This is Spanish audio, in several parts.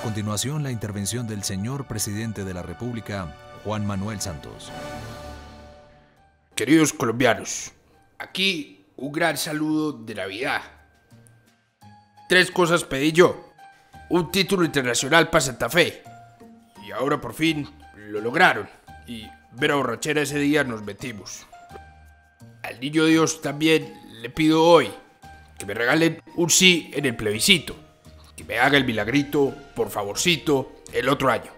A continuación, la intervención del señor presidente de la República, Juan Manuel Santos. Queridos colombianos, aquí un gran saludo de Navidad. Tres cosas pedí yo. Un título internacional para Santa Fe. Y ahora por fin lo lograron. Y ver a borrachera ese día nos metimos. Al niño Dios también le pido hoy que me regalen un sí en el plebiscito. Que me haga el milagrito, por favorcito, el otro año.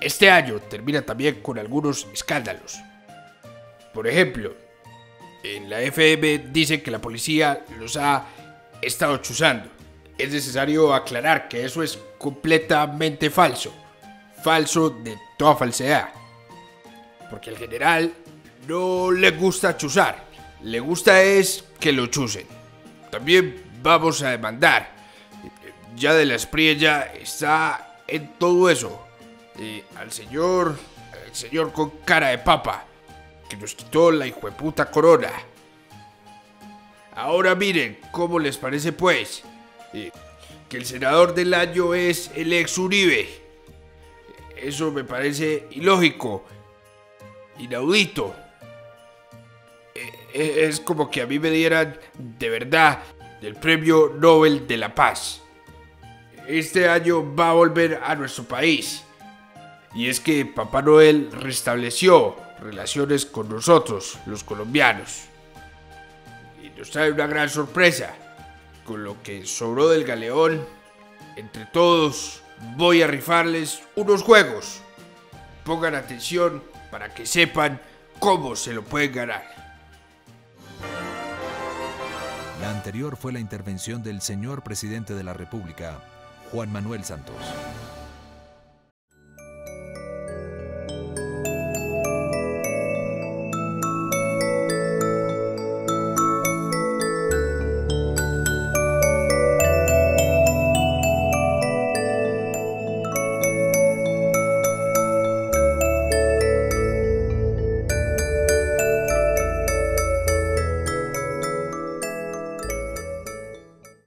Este año termina también con algunos escándalos. Por ejemplo, en la FM dice que la policía los ha estado chuzando. Es necesario aclarar que eso es completamente falso. Falso de toda falsedad. Porque al general no le gusta chuzar. Le gusta es que lo chusen. También vamos a demandar. Ya de la espriella está en todo eso. Al señor, al señor con cara de papa, que nos quitó la hijueputa corona. Ahora miren, ¿cómo les parece pues? Que el senador del año es el ex Uribe. Eso me parece ilógico, inaudito. Eh, eh, Es como que a mí me dieran de verdad el premio Nobel de la Paz. Este año va a volver a nuestro país. Y es que Papá Noel restableció relaciones con nosotros, los colombianos. Y nos trae una gran sorpresa. Con lo que sobró del galeón, entre todos voy a rifarles unos juegos. Pongan atención para que sepan cómo se lo pueden ganar. La anterior fue la intervención del señor presidente de la República, Juan Manuel Santos.